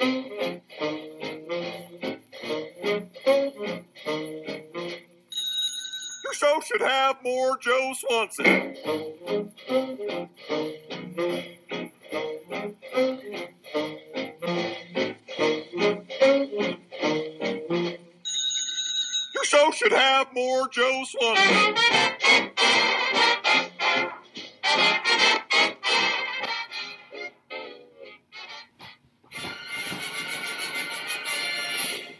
Your show should have more Joe Swanson. Your show should have more Joe Swanson.